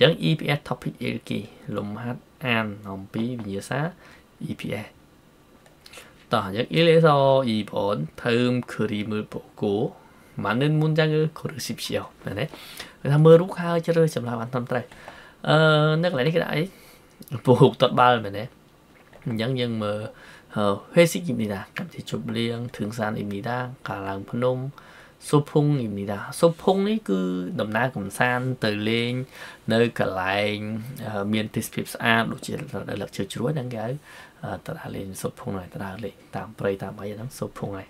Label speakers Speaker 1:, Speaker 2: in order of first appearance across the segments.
Speaker 1: ចឹង EPS topic 읽기លំហាត់អានអំពីវិញ្ញាសា EPS 자, 여기에서 2번 다음 그림을 보고 많은 문장을 고르십시오. 네. 그래서 뭐룩 하지를 좀 làm anh tay. Ờ, nước lại cái đại buộc tốt ba rồi nè. Những những mà ờ, 회식입니다. 감지 좁리앙 등산입니다. 가랑 phnom 소풍입니다. 소풍이 그 넘나 검산 từ lên nơi cả lại uh, miền tây phép xa đủ chỉ là lực chưa chuối đang cái តារាលេងសុបភុងហើយតារាលេងតាមព្រៃតាមអីហ្នឹងសុបភុងហើយ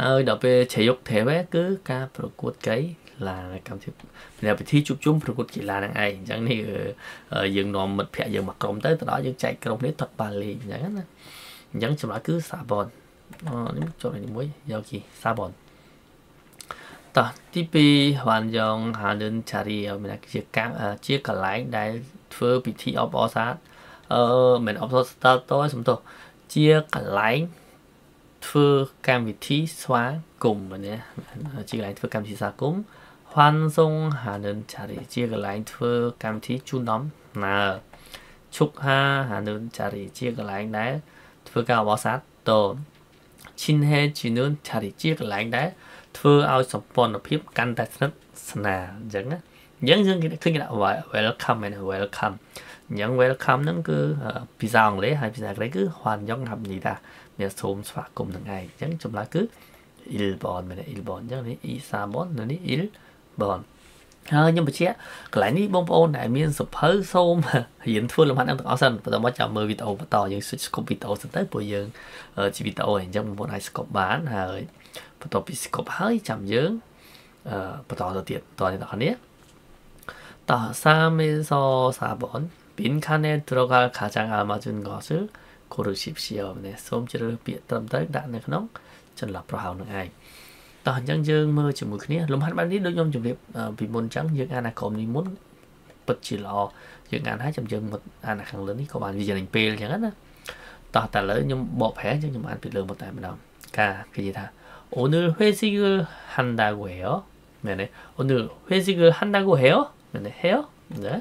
Speaker 1: ហើយដល់ពេលជ្រយុកត្រេវគឺការប្រកួតកីឡាកម្មវិធីពិធីជួបជុំប្រកួតកីឡាហ្នឹងឯងអញ្ចឹងនេះយើងនាំមិត្តភ័ក្តិយើងមកក្រុមទៅទៅដល់យើងចែកក្រុមនេះថត់បាល់លេងអញ្ចឹងណាអញ្ចឹងចម្លើយគឺសាបននេះចូលនេះមួយយកគីសាបន តោះទី2បានយើងហាលឿនចារីមានជាកម្មជាកន្លែងដែលធ្វើពិធីអបអរសាទអឺមិនអបអរសាទតើសំទោសជាកន្លែងធ្វើកម្មវិធីស្វាគមន៍ណាជាកន្លែងធ្វើកម្មវិធីស្វាគមន៍វ៉ាន់សុងហាលឿនចារីជាកន្លែងធ្វើកម្មវិធីជូនដំណើរឈុកហាហាលឿនចារីជាកន្លែងដែលធ្វើការអបអរសាទតើឈិនហេជីនួនចារីជាកន្លែងដែល ធ្វើឲ្យសម្ព័ន្ធភាពកាន់តែស្និទ្ធស្នាលអញ្ចឹងណាអញ្ចឹងយើងឃើញគេដាក់ welcome and welcome អញ្ចឹង welcome ហ្នឹងគឺភាសាអង់គ្លេសហើយភាសាក្រិកគឺ hoan yong hap ni da មានសូមស្វាគមន៍នឹងឯងអញ្ចឹងចម្លើយគឺ il bon មែន il bon អញ្ចឹងនេះ isa bon នេះ il bon ហើយខ្ញុំបញ្ជាក់កន្លែងនេះបងប្អូនដែលមានសភៅសូមរៀនធ្វើលំហាត់ទាំងអស់សិនបន្តមកចាំមើលវីដេអូបន្តយើង switch scope វីដេអូសិនទៅព្រោះយើងជាវីដេអូអញ្ចឹងបងប្អូនអាច scope បានហើយ បន្ទាប់ពី scope ហើយចាំយើងបន្តទៅទៀតតើអ្នកនរគ្នាតោះ 3에서 4번 빈칸에 들어갈 가장 알맞은 것을 고르십시오 នេះសូមជ្រើសពាក្យត្រឹមត្រូវដាក់នៅក្នុងចន្លោះប្រហោងនឹងឯងតោះអញ្ចឹងយើងមើលជាមួយគ្នាលំហាត់បែបនេះដូចខ្ញុំជម្រាបពីមុនអញ្ចឹងយើងអានអាក្រុមនេះមុនពិតជាល្អយើងអានហើយចាំយើងមកអានខាងលើនេះក៏បានវាចំណេញពេលអញ្ចឹងណាតោះតែលើខ្ញុំបកប្រែអញ្ចឹងខ្ញុំអានពីលើមកតែម្ដងការគេនិយាយថា 오늘 회식을 한다고 해요. 네네. 오늘 회식을 한다고 해요. 네네. 해요. 네.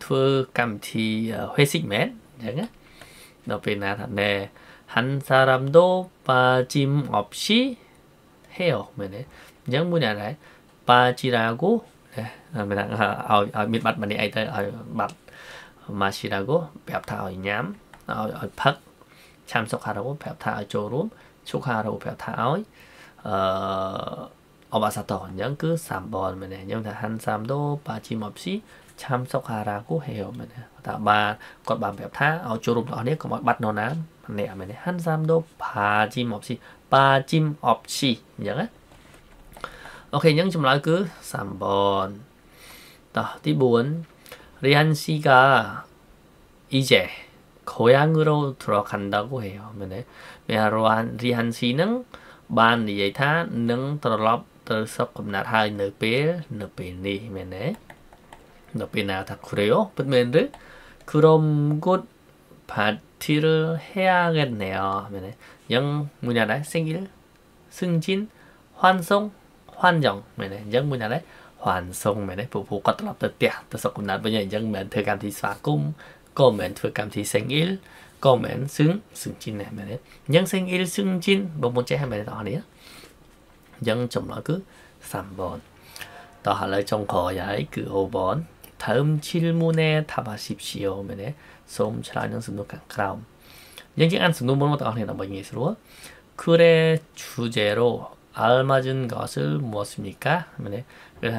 Speaker 1: thưa cầm thì huế xích mét chẳng á đầu tiên là thằng nè 한 사람도 빠짐 없이 해요. 뭐네. giống như này 빠지라고 네. ở ở miền Bắc mình đi ai tới ở Bắc 마시라고 배합타 nhám ở ở Bắc ឆាំសុខារោប្រាប់ថាឲ្យចូលរួមសុខារោប្រាប់ថាឲ្យអឺអបអសតអញ្ចឹងគឺសាំបនមែនទេខ្ញុំថាហាន់សាំដូប៉ាជីម៉បស៊ីឆាំសុខារាគូហេវមែនទេថាបាទគាត់បានប្រាប់ថាឲ្យចូលរួមបងប្អូនកុំឲ្យបាត់នរណាម្នាក់មែនទេហាន់សាំដូប៉ាជីម៉បស៊ីប៉ាជីម៉បស៊ីអញ្ចឹងណាអូខេអញ្ចឹងចម្លើយគឺសាំបនតោះទី4រៀនស៊ីកាអ៊ីជេ 고향으로 들어간다고 해요. 뭐네. 리안 리안 씨는 បាននិយាយថានឹងត្រឡប់ទៅសុខកំណត់ហើយនៅពេលនៅពេលនេះមែនទេនៅពេលណាថា 그래요ពិតមែនឬ그럼 곧 파티를 해야겠네요. 네. 영 뭐냐래 생일 승진 환송 환정 네. 영 뭐냐래 환송 네. 부부 có tập tới tiệc tới sọc nát bây giờ dân mình thời cảm thì xóa cung có mình thời cảm thì sinh có mình xứng xứng chín này mình nhân sinh il xứng chín bộ môn trẻ hay mình đó nữa dân trong đó cứ 3번 또 하나 좀 거야의 그 5번 다음 질문에 답하십시오. 면에 솜 잘하는 승도 그럼 영지안 승도 뭐뭐 또 하나 뭐 예스로 글의 주제로 알맞은 것을 무엇입니까? 면에 그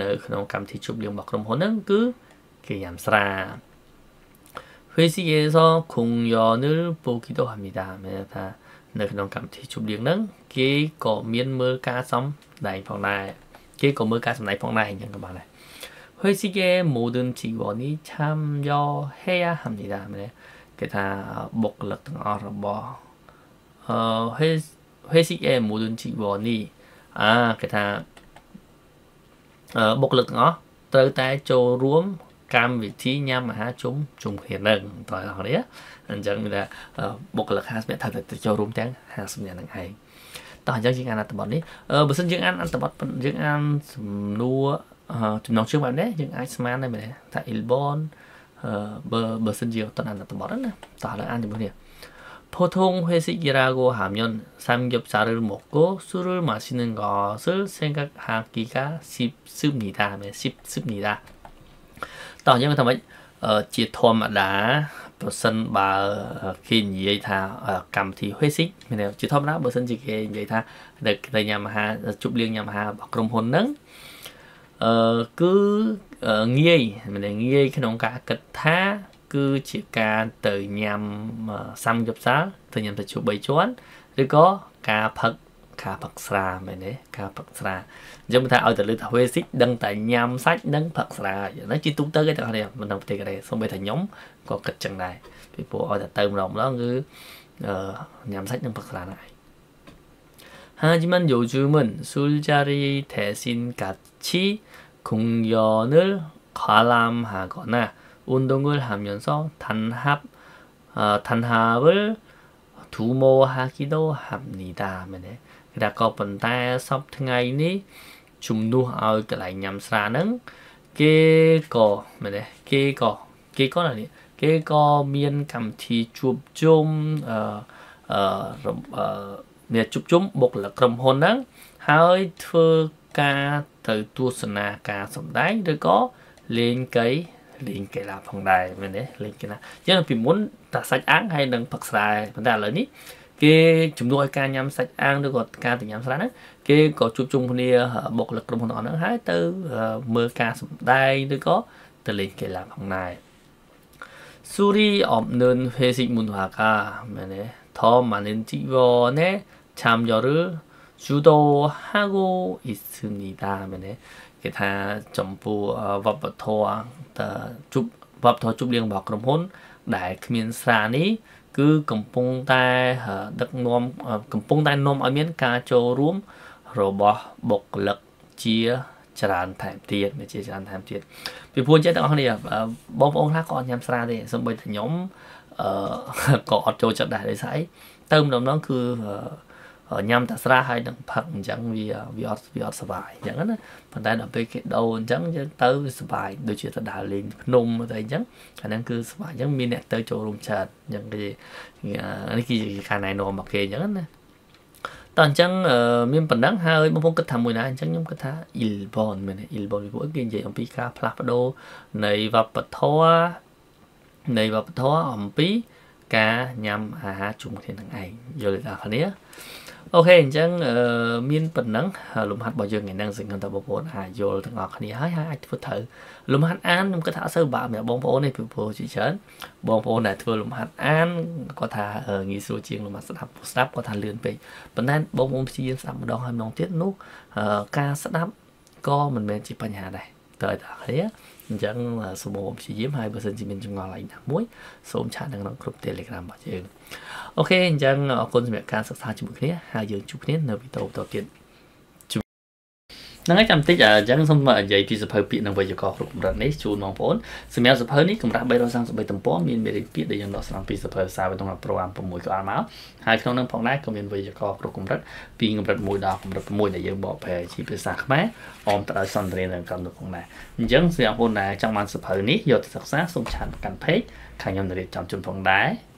Speaker 1: នៅក្នុងកម្មវិធីជប់លៀងរបស់ក្រុមហ៊ុនហ្នឹងគឺគេញ៉ាំស្រា 회식에서 공연을 보기도 합니다. មានថា នៅក្នុងកម្មវិធីជប់លៀងហ្នឹងគេក៏មានមើលការសំដែងផងដែរគេក៏មើលការសំដែងផងដែរអញ្ចឹងក៏បានដែរ 회식에 모든 직원이 참여해야 합니다. 기타 목록 등 뭐 어, 회, 회식에 모든 직원이 បុគ្គលិកទាំងអស់ត្រូវតែចូលរួមកម្មវិធីញ៉ាំអាហារជុំជុំគ្នានឹងបងប្អូននេះអញ្ចឹងមានថាបុគ្គលិក50នាក់ត្រូវតែចូលរួមទាំង50នាក់នឹងឯងតោះអញ្ចឹងយើងអានអត្ថបទនេះបើសិនយើងអានអត្ថបទយើងអានសំណួរចំណងជើងបែបនេះយើងអាចស្មានដែរមែនថា Ilbon បើបើសិនជាអត់អានអត្ថបទណាតោះឥឡូវអានជាមួយគ្នា 보통 회식이라고 하면 삼겹살을 먹고 술을 마시는 것을 생각하기가 쉽습니다. 쉽습니다. តោះយើងថាម៉េចជាធម្មតាប្រសិនបើគេនិយាយថាកម្មវិធី Basic មានជាធម្មតាបើសិនជាគេនិយាយថាទៅញ៉ាំអាហារជប់លៀងញ៉ាំអាហាររបស់ក្រុមហ៊ុនហ្នឹងអឺគឺងាយមានងាយក្នុងការគិតថា គឺជាការទៅញ៉ាំសាំយប់សាលទៅញ៉ាំទៅជួប3ជាន់ឬក៏ការផឹកការផឹកស្រាមែនទេការផឹកស្រាអញ្ចឹងថាឲ្យតែលើថា basic ដឹងតែញ៉ាំសាច់និងផឹកស្រាហ្នឹងជាទូទៅគេទាំងនេះមិនដឹងប្រទេសកូរ៉េសូម្បីតែខ្ញុំក៏គិតចឹងដែរពីព្រោះឲ្យតែទៅម្ដងម្ដងគឺញ៉ាំសាច់និងផឹកស្រាហ្នឹងឯង 하지만 요즘은 술자리 대신 같이 공연을 관람하거나 운동을 하면서 단합 어, 단합을 두모하기도 합니다. គេថាក៏ប៉ុន្តែសពថ្ងៃនេះជំនួសឲ្យកន្លែងញ៉ាំស្រាហ្នឹងគេក៏មែនទេគេក៏គេក៏នេះគេក៏មានកម្មវិធីជួបជុំអឺអឺមានជួបជុំបុគ្គលិកក្រុមហ៊ុនហ្នឹងហើយធ្វើការទៅទស្សនាការសម្ដែងឬក៏លេងកី លេងកីឡាផងដែរមែនទេលេងកីឡាអញ្ចឹងពីមុនតាសាច់អាំងហើយនឹងផឹកស្រាប៉ុន្តែឥឡូវនេះគេជំនួសឲ្យការញ៉ាំសាច់អាំងឬក៏ការទៅញ៉ាំស្រាហ្នឹងគេក៏ជួបជុំគ្នាបុគ្គលិកក្រុមហ៊ុនអស់ហ្នឹងហើយទៅមើលការសម្ដែងឬក៏ទៅលេងកីឡាផងដែរស៊ូរីអំនឿនហ្វេសិកមុនហាកាមែនទេធម្មម៉ាលិនជីវណែឆាំយរឺជូដូហាគូអ៊ីស៊ូនីតាមែនទេ ថាចំពោះវប្បធម៌ជប់វប្បធម៌ជប់លៀងរបស់ក្រុមហ៊ុន ដែលគ្មានស្រានេះគឺកំពុងតែដឹកនាំកំពុងតែនាំឲ្យមាន ការចូលរួមរបស់បុគ្គលិកជាច្រើនថែមទៀតមានជាច្រើនថែមទៀតពីព្រោះចេះទាំងអស់គ្នាបងប្អូនខ្លះក៏អត់ញ៉ាំស្រាទេសូម្បីតែខ្ញុំអឺក៏អត់ចូលចិត្តដែរដោយសារអីទៅម្ដងៗគឺ ញ៉ាំតែស្រាហើយនឹងផឹកអញ្ចឹងវាវាអត់វាអត់សុបាយអញ្ចឹងណាប៉ុន្តែដល់ពេលគេដូរអញ្ចឹងយើងទៅវាសុបាយដូចជាទៅដើរលេងភ្នំទៅអញ្ចឹងអាហ្នឹងគឺសុបាយអញ្ចឹងមានអ្នកទៅចូលរួមច្រើនអញ្ចឹងគេនេះគឺជាការណែនាំរបស់គេអញ្ចឹងណាតោះអញ្ចឹងមានប៉ុណ្ណឹងហើយបងប្អូនគិតថាមួយណាអញ្ចឹងខ្ញុំគិតថា Ilbon មែន Ilbon ពីព្រោះគេនិយាយអំពីការផ្លាស់ប្ដូរនៃវប្បធម៌នៃវប្បធម៌អំពីការញ៉ាំអាហារជុំគ្នានឹងឯងយល់ទេបងប្អូន អូខេអញ្ចឹងមានប៉ុណ្ណឹងលំហាត់របស់យើងថ្ងៃហ្នឹងសង្ឃឹមថាបងប្អូនអាចយល់ទាំងអស់គ្នាហើយអាចធ្វើត្រូវលំហាត់អានខ្ញុំគិតថាអត់សូវបាក់សម្រាប់បងប្អូនទេពីព្រោះជាច្រើនបងប្អូនដែលធ្វើលំហាត់អានគាត់ថាងាយស្រួលជាងលំហាត់ស្ដាប់ស្ដាប់គាត់ថាលឿនពេកប៉ុន្តែបងប្អូនព្យាយាមស្ដាប់ម្ដងហើយម្ដងទៀតនោះការស្ដាប់ក៏មិនមែនជាបញ្ហាដែរតើតើគ្នា អញ្ចឹងសូមព្យាយាមហើយបើសិនជាមានចម្ងល់អីណាមួយសូមឆាតនៅក្នុងក្រុម Telegram របស់យើងអូខេអញ្ចឹងអរគុណសម្រាប់ការសិក្សាជាមួយគ្នាហើយយើងជួបគ្នានៅវីដេអូបន្តទៀត ហ្នឹងហើយចាំតិចអញ្ចឹងសូមនិយាយពីសភៅពាក្យនិងវេយ្យាករណ៍គ្រប់កម្រិតនេះជូនបងប្អូនសម្រាប់សភៅនេះកម្រាស់333ទំព័រមានមេរៀនពាក្យដែលយើងដកស្រង់ពីសភៅសារវិទ្យាប្រូក្រាម6ក៏អត់មកហើយក្នុងនោះផងដែរក៏មានវេយ្យាករណ៍គ្រប់កម្រិតពីកម្រិត1ដល់កម្រិត6ដែលយើងបកប្រែជាភាសាខ្មែរអមទៅដោយសន្ទនានៅក្នុងនោះផងដែរអញ្ចឹងសម្រាប់បងប្អូនដែលចង់បានសភៅនេះយកទៅសិក្សាសូមឆានកាន់ page ខាងខ្ញុំនឹងរៀបចំជូនផងដែរ